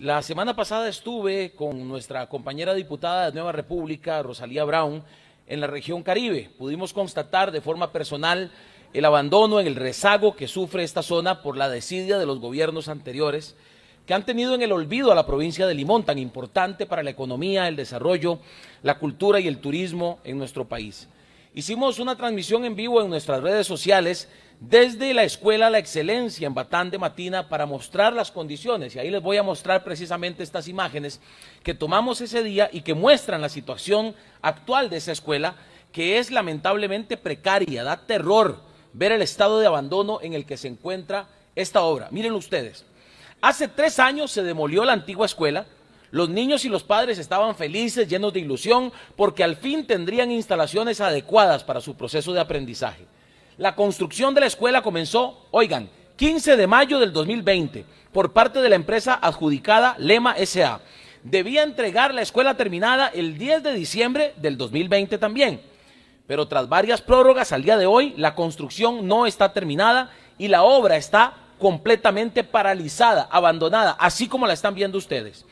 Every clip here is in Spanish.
La semana pasada estuve con nuestra compañera diputada de Nueva República, Rosalía Brown, en la región Caribe. Pudimos constatar de forma personal el abandono el rezago que sufre esta zona por la desidia de los gobiernos anteriores que han tenido en el olvido a la provincia de Limón, tan importante para la economía, el desarrollo, la cultura y el turismo en nuestro país. Hicimos una transmisión en vivo en nuestras redes sociales desde la Escuela La Excelencia en Batán de Matina para mostrar las condiciones. Y ahí les voy a mostrar precisamente estas imágenes que tomamos ese día y que muestran la situación actual de esa escuela, que es lamentablemente precaria, da terror ver el estado de abandono en el que se encuentra esta obra. Miren ustedes, hace tres años se demolió la antigua escuela, los niños y los padres estaban felices, llenos de ilusión, porque al fin tendrían instalaciones adecuadas para su proceso de aprendizaje. La construcción de la escuela comenzó, oigan, 15 de mayo del 2020, por parte de la empresa adjudicada Lema SA. Debía entregar la escuela terminada el 10 de diciembre del 2020 también. Pero tras varias prórrogas al día de hoy, la construcción no está terminada y la obra está completamente paralizada, abandonada, así como la están viendo ustedes.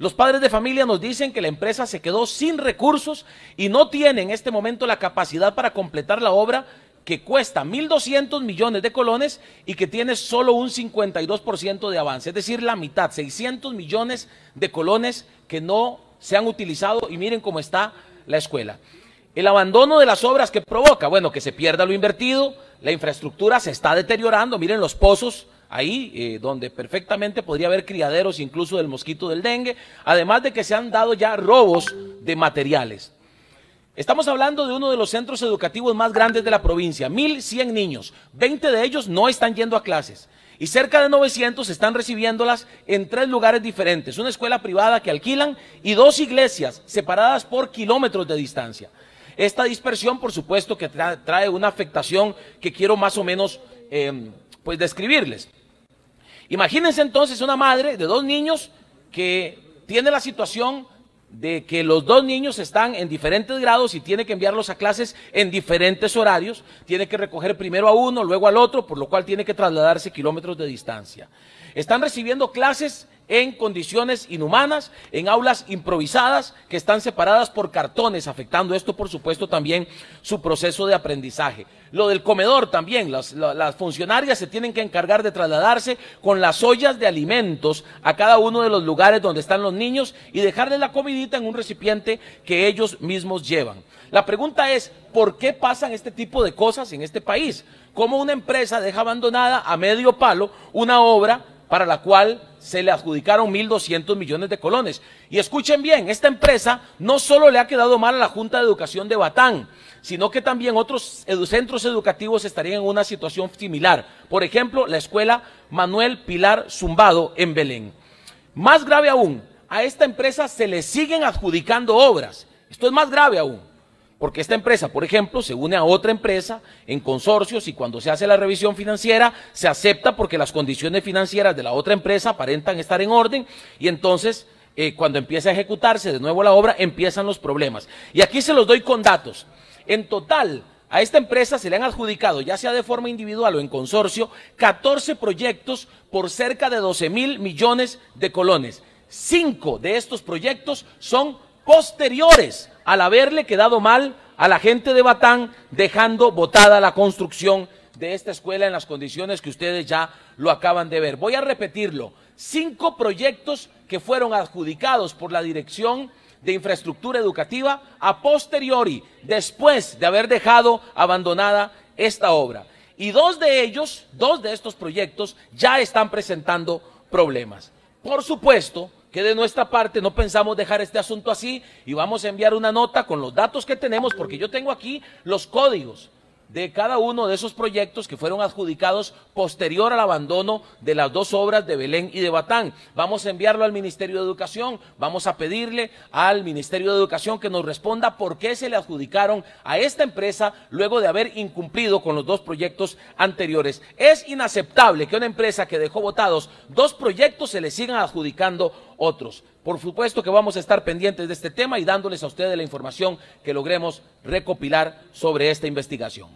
Los padres de familia nos dicen que la empresa se quedó sin recursos y no tiene en este momento la capacidad para completar la obra que cuesta 1.200 millones de colones y que tiene solo un 52% de avance, es decir, la mitad, 600 millones de colones que no se han utilizado y miren cómo está la escuela. El abandono de las obras que provoca, bueno, que se pierda lo invertido, la infraestructura se está deteriorando, miren los pozos ahí eh, donde perfectamente podría haber criaderos incluso del mosquito del dengue, además de que se han dado ya robos de materiales. Estamos hablando de uno de los centros educativos más grandes de la provincia, 1.100 niños, 20 de ellos no están yendo a clases y cerca de 900 están recibiéndolas en tres lugares diferentes, una escuela privada que alquilan y dos iglesias separadas por kilómetros de distancia. Esta dispersión, por supuesto, que trae una afectación que quiero más o menos em, pues describirles. Imagínense entonces una madre de dos niños que tiene la situación de que los dos niños están en diferentes grados y tiene que enviarlos a clases en diferentes horarios, tiene que recoger primero a uno, luego al otro, por lo cual tiene que trasladarse kilómetros de distancia. Están recibiendo clases en condiciones inhumanas, en aulas improvisadas que están separadas por cartones, afectando esto, por supuesto, también su proceso de aprendizaje. Lo del comedor también, las, funcionarias se tienen que encargar de trasladarse con las ollas de alimentos a cada uno de los lugares donde están los niños y dejarles la comidita en un recipiente que ellos mismos llevan. La pregunta es, ¿por qué pasan este tipo de cosas en este país? ¿Cómo una empresa deja abandonada a medio palo una obra para la cual se le adjudicaron 1.200 millones de colones. Y escuchen bien, esta empresa no solo le ha quedado mal a la Junta de Educación de Batán, sino que también otros centros educativos estarían en una situación similar. Por ejemplo, la escuela Manuel Pilar Zumbado en Belén. Más grave aún, a esta empresa se le siguen adjudicando obras. Esto es más grave aún. Porque esta empresa, por ejemplo, se une a otra empresa en consorcios y cuando se hace la revisión financiera se acepta porque las condiciones financieras de la otra empresa aparentan estar en orden y entonces eh, cuando empieza a ejecutarse de nuevo la obra empiezan los problemas. Y aquí se los doy con datos. En total, a esta empresa se le han adjudicado, ya sea de forma individual o en consorcio, 14 proyectos por cerca de 12 mil millones de colones. Cinco de estos proyectos son posteriores al haberle quedado mal a la gente de Batán, dejando botada la construcción de esta escuela en las condiciones que ustedes ya lo acaban de ver. Voy a repetirlo. Cinco proyectos que fueron adjudicados por la Dirección de Infraestructura Educativa a posteriori, después de haber dejado abandonada esta obra. Y dos de ellos, dos de estos proyectos, ya están presentando problemas. Por supuesto, que de nuestra parte no pensamos dejar este asunto así y vamos a enviar una nota con los datos que tenemos, porque yo tengo aquí los códigos de cada uno de esos proyectos que fueron adjudicados posterior al abandono de las dos obras de Belén y de Batán. Vamos a enviarlo al Ministerio de Educación, vamos a pedirle al Ministerio de Educación que nos responda por qué se le adjudicaron a esta empresa luego de haber incumplido con los dos proyectos anteriores. Es inaceptable que una empresa que dejó votados dos proyectos se le sigan adjudicando otros. Por supuesto que vamos a estar pendientes de este tema y dándoles a ustedes la información que logremos recopilar sobre esta investigación.